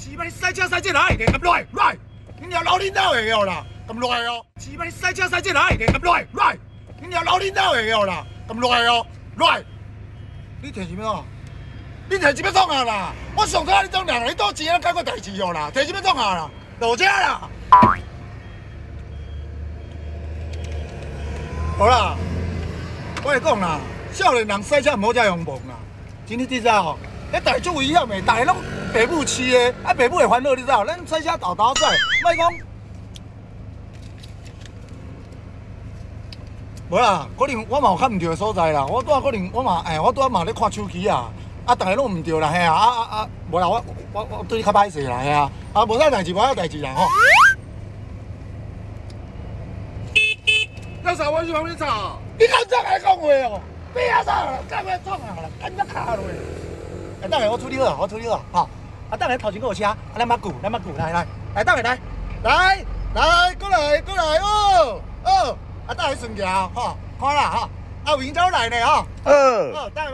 鸡巴塞车塞这哪会的？咁来来，你俩老领导会个啦，咁来哦。鸡巴塞车塞这哪会的？咁来来，你俩老领导会个啦，咁来哦，来。你提什么啊？你提什么创啊啦？我上早你种人，你多钱啊解决代志哦啦？提什么创啊啦？落车啦！好啦，我会讲啦，少年人赛车唔好遮勇猛啦。今天你知哦，迄大主危险的，大家拢爸母饲的，啊爸母会烦恼，你知道？咱赛车豆豆赛，莫讲。无啦，可能我嘛有看唔对的所在啦。我拄啊可能我嘛，哎，我拄啊嘛咧看手机啊，啊，大家拢唔对啦，嘿啊，啊啊啊，无啦，我我我对你较歹势啦，嘿啊，啊，无啥代志，无啥代志啦，吼。那啥，我去旁边吵。你敢再来讲话哦？别啊啥，干咩创啊啦？干咩卡落？哎，等下我处理好，我处理好，哈。啊大爷头前给我车啊啊那么鼓阿么鼓来来来大奶来来来过来过来哦哦啊大爷顺讲哈看好啦哈啊我州一来的啊哦哦大爷